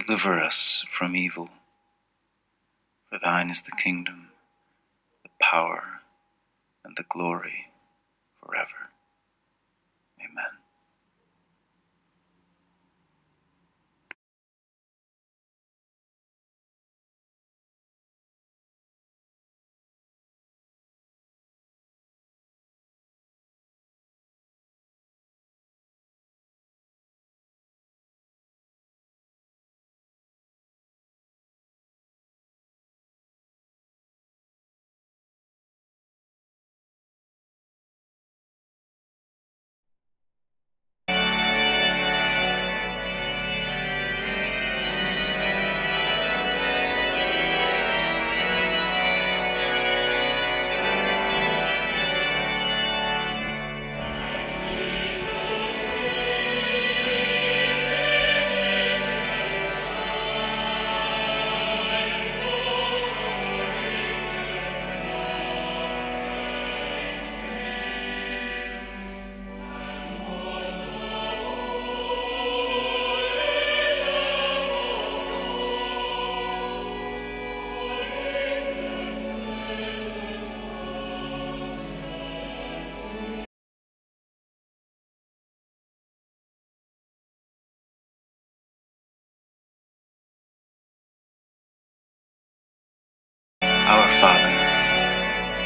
deliver us from evil. For thine is the kingdom, the power, and the glory forever.